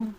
嗯。